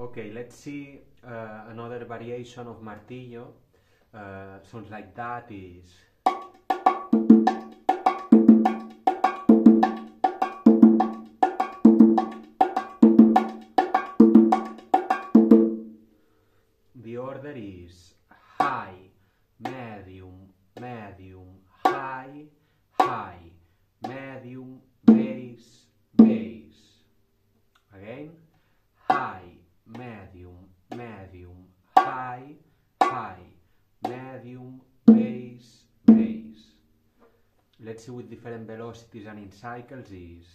Okay, let's see uh, another variation of martillo. Uh, sounds like that is. The order is high, medium, medium, high, high, medium, bass, medium, bass, bass. Let's see with different velocities and in cycles is